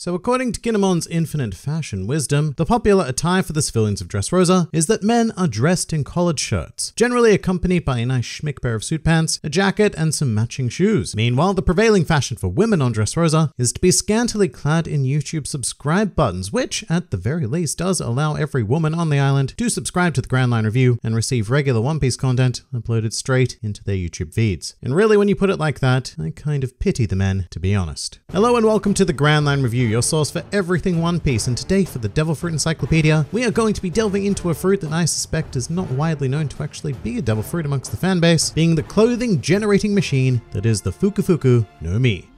So according to Kinemon's infinite fashion wisdom, the popular attire for the civilians of Dressrosa is that men are dressed in collared shirts, generally accompanied by a nice schmick pair of suit pants, a jacket, and some matching shoes. Meanwhile, the prevailing fashion for women on Dressrosa is to be scantily clad in YouTube subscribe buttons, which, at the very least, does allow every woman on the island to subscribe to the Grand Line Review and receive regular One Piece content uploaded straight into their YouTube feeds. And really, when you put it like that, I kind of pity the men, to be honest. Hello and welcome to the Grand Line Review, your source for everything One Piece, and today for the Devil Fruit Encyclopedia, we are going to be delving into a fruit that I suspect is not widely known to actually be a devil fruit amongst the fanbase, being the clothing generating machine that is the Fukufuku no Mi.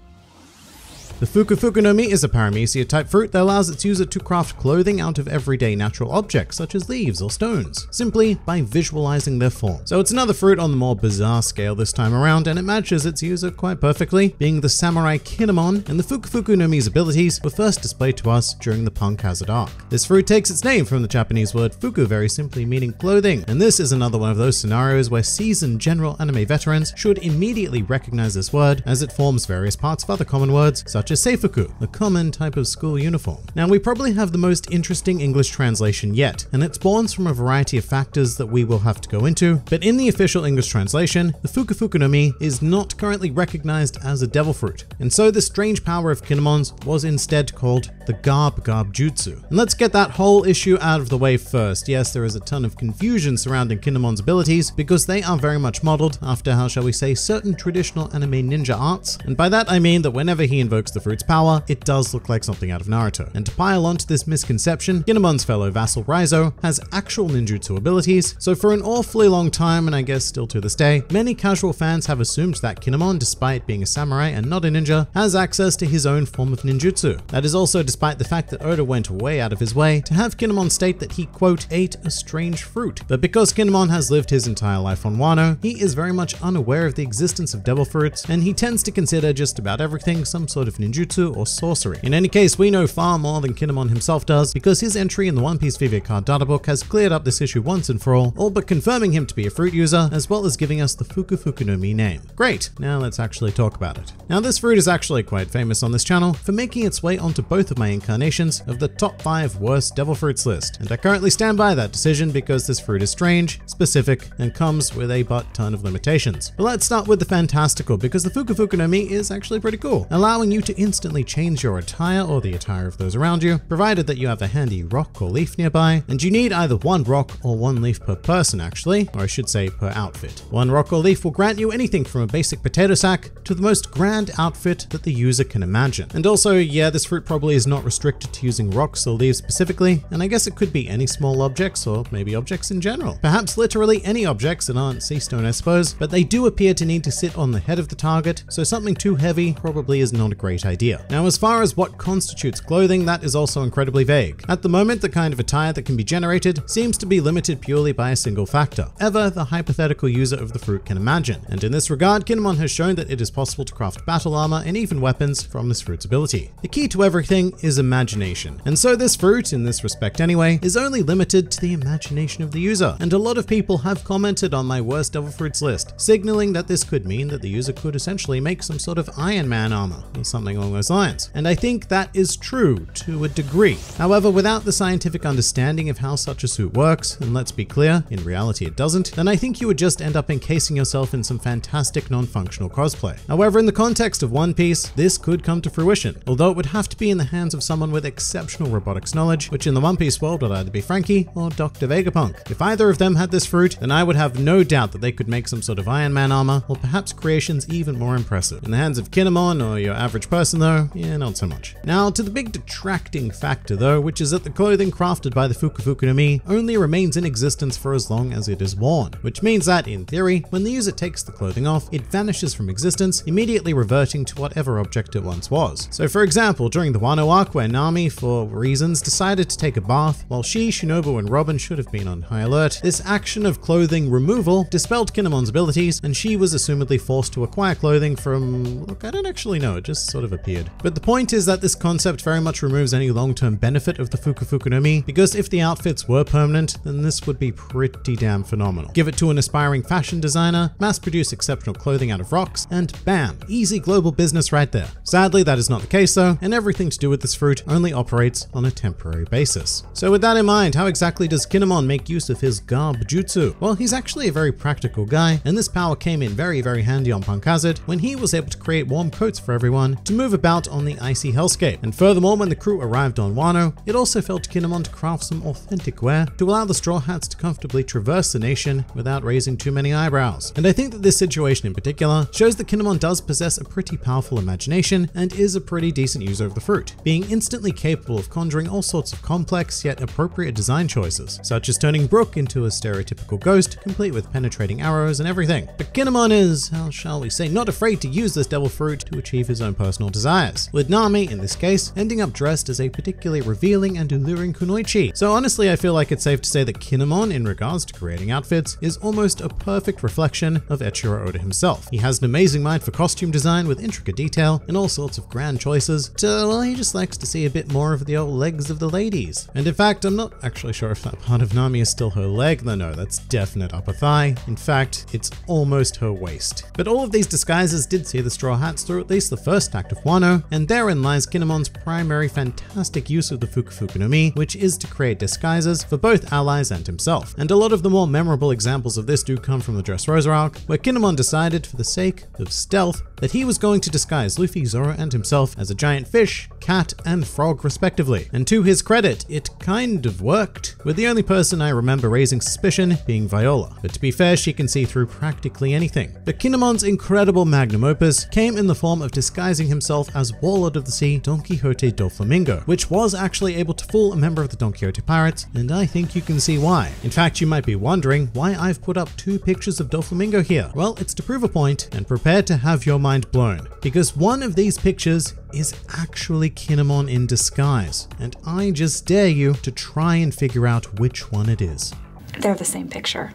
The Fukufuku no Mi is a paramecia type fruit that allows its user to craft clothing out of everyday natural objects such as leaves or stones, simply by visualizing their form. So it's another fruit on the more bizarre scale this time around, and it matches its user quite perfectly, being the samurai Kinemon, and the Fukufuku no Mi's abilities were first displayed to us during the Punk Hazard arc. This fruit takes its name from the Japanese word fuku, very simply meaning clothing, and this is another one of those scenarios where seasoned general anime veterans should immediately recognize this word as it forms various parts of other common words such as seifuku, a common type of school uniform. Now, we probably have the most interesting English translation yet, and it spawns from a variety of factors that we will have to go into, but in the official English translation, the Fukufuku no Mi is not currently recognized as a devil fruit, and so the strange power of Kinemon's was instead called the Garb Garb Jutsu. And let's get that whole issue out of the way first. Yes, there is a ton of confusion surrounding Kinemon's abilities because they are very much modeled after, how shall we say, certain traditional anime ninja arts, and by that I mean that whenever he invokes the fruit's power, it does look like something out of Naruto. And to pile onto this misconception, Kinemon's fellow vassal Raizo has actual ninjutsu abilities, so for an awfully long time, and I guess still to this day, many casual fans have assumed that Kinemon, despite being a samurai and not a ninja, has access to his own form of ninjutsu. That is also despite the fact that Oda went way out of his way to have Kinemon state that he, quote, ate a strange fruit. But because Kinemon has lived his entire life on Wano, he is very much unaware of the existence of devil fruits, and he tends to consider just about everything some sort of ninjutsu or sorcery. In any case, we know far more than Kinemon himself does, because his entry in the One Piece Vivre card data book has cleared up this issue once and for all, all but confirming him to be a fruit user, as well as giving us the Fukufuku no Mi name. Great, now let's actually talk about it. Now this fruit is actually quite famous on this channel for making its way onto both of my incarnations of the top 5 worst devil fruits list, and I currently stand by that decision because this fruit is strange, specific, and comes with a butt ton of limitations. But let's start with the fantastical because the Fukufuku no Mi is actually pretty cool, allowing you to instantly change your attire or the attire of those around you, provided that you have a handy rock or leaf nearby, and you need either one rock or one leaf per person actually, or I should say per outfit. One rock or leaf will grant you anything from a basic potato sack to the most grand outfit that the user can imagine. And also, yeah, this fruit probably is not restricted to using rocks or leaves specifically, and I guess it could be any small objects or maybe objects in general. Perhaps literally any objects that aren't sea stone, I suppose, but they do appear to need to sit on the head of the target, so something too heavy probably is not a great idea. Now, as far as what constitutes clothing, that is also incredibly vague. At the moment, the kind of attire that can be generated seems to be limited purely by a single factor, ever the hypothetical user of the fruit can imagine. And in this regard, Kinemon has shown that it is possible to craft battle armor and even weapons from this fruit's ability. The key to everything is imagination. And so this fruit, in this respect anyway, is only limited to the imagination of the user. And a lot of people have commented on my worst devil fruits list, signaling that this could mean that the user could essentially make some sort of Iron Man armor or something along those lines. And I think that is true to a degree. However, without the scientific understanding of how such a suit works, and let's be clear, in reality it doesn't, then I think you would just end up encasing yourself in some fantastic non-functional cosplay. However, in the context of One Piece, this could come to fruition, although it would have to be in the hands of someone with exceptional robotics knowledge, which in the One Piece world would either be Franky or Dr. Vegapunk. If either of them had this fruit, then I would have no doubt that they could make some sort of Iron Man armor, or perhaps creations even more impressive. In the hands of Kinemon or your average person though, yeah, not so much. Now, to the big detracting factor though, which is that the clothing crafted by the Fukufuku no Mi only remains in existence for as long as it is worn, which means that, in theory, when the user takes the clothing off, it vanishes from existence, immediately reverting to whatever object it once was. So for example, during the Wano arc where Nami, for reasons, decided to take a bath, while she, Shinobu, and Robin should have been on high alert, this action of clothing removal dispelled Kinemon's abilities, and she was assumedly forced to acquire clothing from, look, I don't actually know, it just sort of have appeared. But the point is that this concept very much removes any long-term benefit of the Fuku Fuku no Mi, because if the outfits were permanent, then this would be pretty damn phenomenal. Give it to an aspiring fashion designer, mass produce exceptional clothing out of rocks, and bam, easy global business right there. Sadly, that is not the case though, and everything to do with this fruit only operates on a temporary basis. So with that in mind, how exactly does Kinemon make use of his Garb Jutsu? Well, he's actually a very practical guy, and this power came in very, very handy on Punk Hazard when he was able to create warm coats for everyone to move about on the icy hellscape. And furthermore, when the crew arrived on Wano, it also fell to Kinemon to craft some authentic wear to allow the Straw Hats to comfortably traverse the nation without raising too many eyebrows. And I think that this situation in particular shows that Kinemon does possess a pretty powerful imagination and is a pretty decent user of the fruit, being instantly capable of conjuring all sorts of complex yet appropriate design choices, such as turning Brook into a stereotypical ghost, complete with penetrating arrows and everything. But Kinemon is, how shall we say, not afraid to use this devil fruit to achieve his own personal desires, with Nami, in this case, ending up dressed as a particularly revealing and alluring kunoichi. So honestly, I feel like it's safe to say that Kinemon, in regards to creating outfits, is almost a perfect reflection of Eiichiro Oda himself. He has an amazing mind for costume design with intricate detail and all sorts of grand choices, well, he just likes to see a bit more of the old legs of the ladies. And in fact, I'm not actually sure if that part of Nami is still her leg, no, no, that's definite upper thigh. In fact, it's almost her waist. But all of these disguises did see the Straw Hats through at least the first act of Wano, and therein lies Kinemon's primary fantastic use of the Fuku no Mi, which is to create disguises for both allies and himself. And a lot of the more memorable examples of this do come from the Dressrosa arc, where Kinemon decided, for the sake of stealth, that he was going to disguise Luffy, Zoro, and himself as a giant fish, cat, and frog respectively. And to his credit, it kind of worked, with the only person I remember raising suspicion being Viola. But to be fair, she can see through practically anything. But Kinemon's incredible magnum opus came in the form of disguising himself as Warlord of the Sea Don Quixote Doflamingo, which was actually able to fool a member of the Don Quixote Pirates, and I think you can see why. In fact, you might be wondering why I've put up two pictures of Doflamingo here. Well, it's to prove a point and prepare to have your mind blown, because one of these pictures is actually Kinemon in disguise, and I just dare you to try and figure out which one it is. They're the same picture.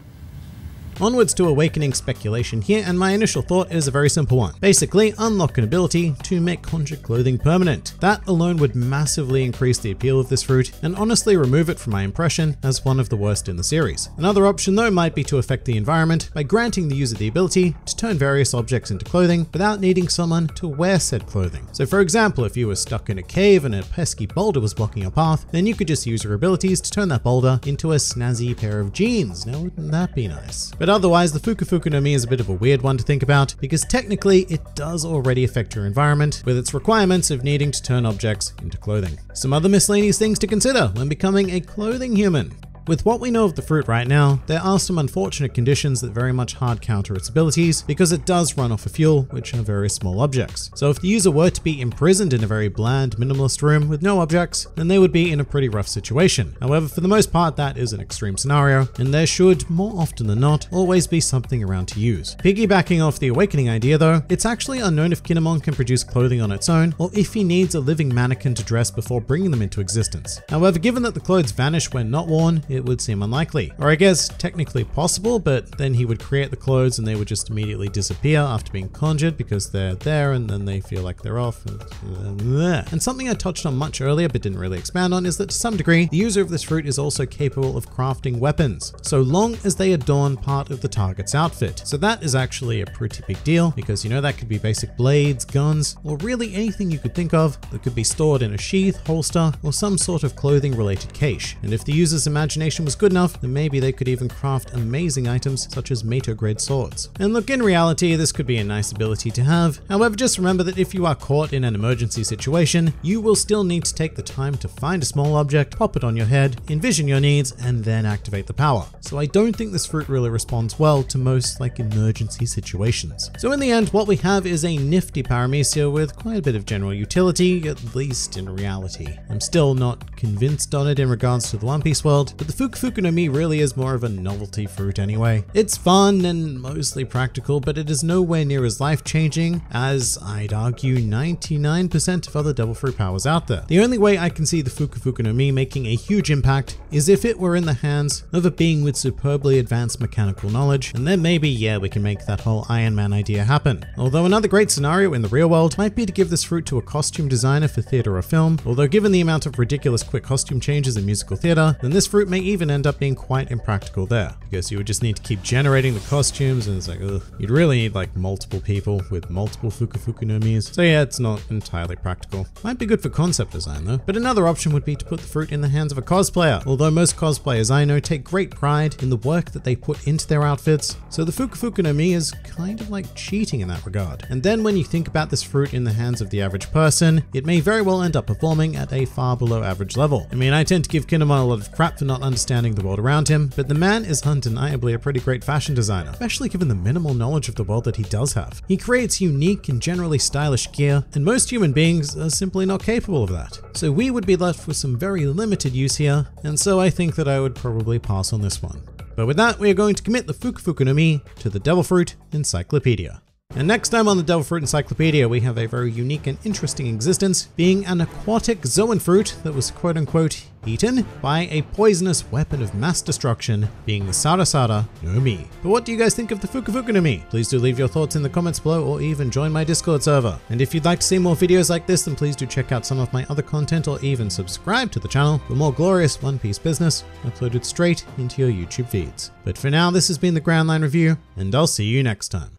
Onwards to awakening speculation here, and my initial thought is a very simple one. Basically, unlock an ability to make conjured clothing permanent. That alone would massively increase the appeal of this fruit, and honestly remove it from my impression as one of the worst in the series. Another option though might be to affect the environment by granting the user the ability to turn various objects into clothing without needing someone to wear said clothing. So for example, if you were stuck in a cave and a pesky boulder was blocking your path, then you could just use your abilities to turn that boulder into a snazzy pair of jeans. Now wouldn't that be nice? But otherwise, the Fuku Fuku no Mi is a bit of a weird one to think about because technically it does already affect your environment with its requirements of needing to turn objects into clothing. Some other miscellaneous things to consider when becoming a clothing human. With what we know of the fruit right now, there are some unfortunate conditions that very much hard counter its abilities because it does run off of fuel, which are very small objects. So if the user were to be imprisoned in a very bland, minimalist room with no objects, then they would be in a pretty rough situation. However, for the most part, that is an extreme scenario, and there should, more often than not, always be something around to use. Piggybacking off the awakening idea though, it's actually unknown if Kinemon can produce clothing on its own, or if he needs a living mannequin to dress before bringing them into existence. However, given that the clothes vanish when not worn, would seem unlikely. Or I guess technically possible, but then he would create the clothes and they would just immediately disappear after being conjured because they're there and then they feel like they're off. Uh, and something I touched on much earlier but didn't really expand on is that to some degree, the user of this fruit is also capable of crafting weapons, so long as they adorn part of the target's outfit. So that is actually a pretty big deal because you know that could be basic blades, guns, or really anything you could think of that could be stored in a sheath, holster, or some sort of clothing related cache. And if the user's imagination was good enough, then maybe they could even craft amazing items such as Meito grade swords. And look, in reality, this could be a nice ability to have. However, just remember that if you are caught in an emergency situation, you will still need to take the time to find a small object, pop it on your head, envision your needs, and then activate the power. So I don't think this fruit really responds well to most like emergency situations. So in the end, what we have is a nifty paramecia with quite a bit of general utility, at least in reality. I'm still not convinced on it in regards to the One Piece world, but the Fukufuku no Mi really is more of a novelty fruit anyway. It's fun and mostly practical, but it is nowhere near as life-changing as, I'd argue, 99% of other devil fruit powers out there. The only way I can see the Fukufuku no Mi making a huge impact is if it were in the hands of a being with superbly advanced mechanical knowledge, and then maybe, yeah, we can make that whole Iron Man idea happen. Although another great scenario in the real world might be to give this fruit to a costume designer for theatre or film, although given the amount of ridiculous quick costume changes in musical theatre, then this fruit may even end up being quite impractical there, because you would just need to keep generating the costumes, and it's like, ugh. You'd really need like multiple people with multiple Fukufuku no Mis, so yeah, it's not entirely practical. Might be good for concept design though, but another option would be to put the fruit in the hands of a cosplayer, although most cosplayers I know take great pride in the work that they put into their outfits, so the Fukufuku no Mi is kind of like cheating in that regard. And then when you think about this fruit in the hands of the average person, it may very well end up performing at a far below average level. I mean, I tend to give Kinemon a lot of crap for not understanding the world around him, but the man is undeniably a pretty great fashion designer, especially given the minimal knowledge of the world that he does have. He creates unique and generally stylish gear, and most human beings are simply not capable of that. So we would be left with some very limited use here, and so I think that I would probably pass on this one. But with that, we are going to commit the Fukufuku no Mi to the Devil Fruit Encyclopedia. And next time on the Devil Fruit Encyclopedia, we have a very unique and interesting existence, being an aquatic zoan fruit that was quote unquote eaten by a poisonous weapon of mass destruction, being the Sarasara no Mi. But what do you guys think of the Fukufuku no Mi? Please do leave your thoughts in the comments below or even join my Discord server. And if you'd like to see more videos like this, then please do check out some of my other content or even subscribe to the channel for more glorious One Piece business uploaded straight into your YouTube feeds. But for now, this has been the Grand Line Review, and I'll see you next time.